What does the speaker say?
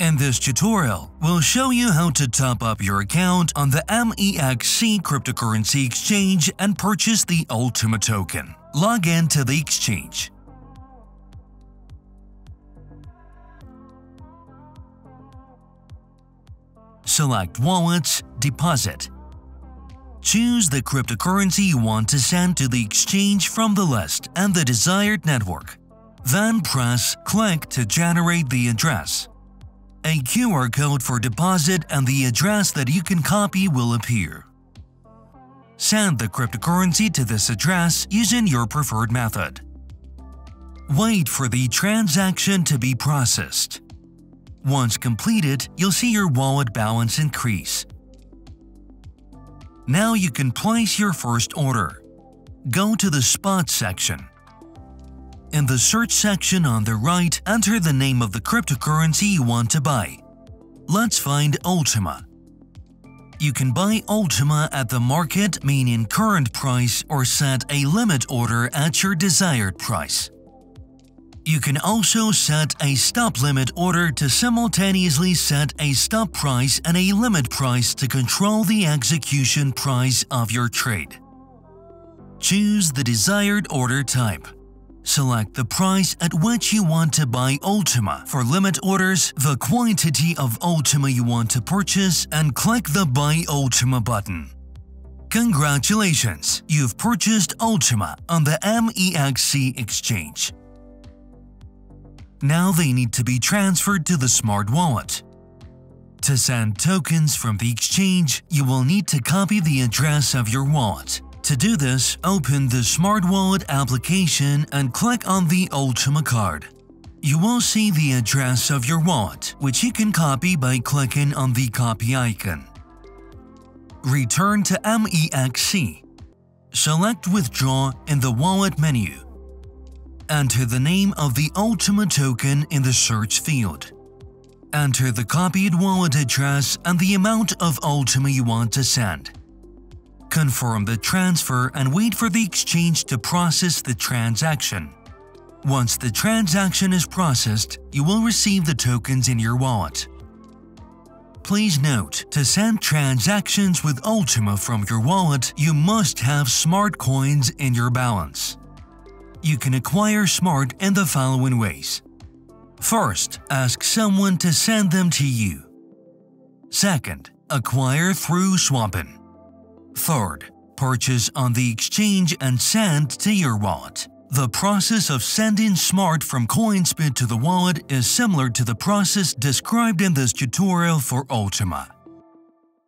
In this tutorial, we'll show you how to top up your account on the MEXC cryptocurrency exchange and purchase the Ultima token. Log in to the exchange. Select Wallets, Deposit. Choose the cryptocurrency you want to send to the exchange from the list and the desired network. Then press Click to generate the address. A QR code for deposit and the address that you can copy will appear. Send the cryptocurrency to this address using your preferred method. Wait for the transaction to be processed. Once completed, you'll see your wallet balance increase. Now you can place your first order. Go to the Spot section. In the search section on the right, enter the name of the cryptocurrency you want to buy. Let's find Ultima. You can buy Ultima at the market meaning current price or set a limit order at your desired price. You can also set a stop limit order to simultaneously set a stop price and a limit price to control the execution price of your trade. Choose the desired order type. Select the price at which you want to buy Ultima for limit orders, the quantity of Ultima you want to purchase, and click the Buy Ultima button. Congratulations! You've purchased Ultima on the MEXC exchange. Now they need to be transferred to the smart wallet. To send tokens from the exchange, you will need to copy the address of your wallet. To do this, open the Smart Wallet application and click on the Ultima card. You will see the address of your wallet, which you can copy by clicking on the copy icon. Return to MEXC. Select Withdraw in the Wallet menu. Enter the name of the Ultima token in the search field. Enter the copied wallet address and the amount of Ultima you want to send. Confirm the transfer and wait for the exchange to process the transaction. Once the transaction is processed, you will receive the tokens in your wallet. Please note, to send transactions with Ultima from your wallet, you must have smart coins in your balance. You can acquire smart in the following ways. First, ask someone to send them to you. Second, acquire through swapping. Third, purchase on the exchange and send to your wallet. The process of sending Smart from Coinsbit to the wallet is similar to the process described in this tutorial for Ultima.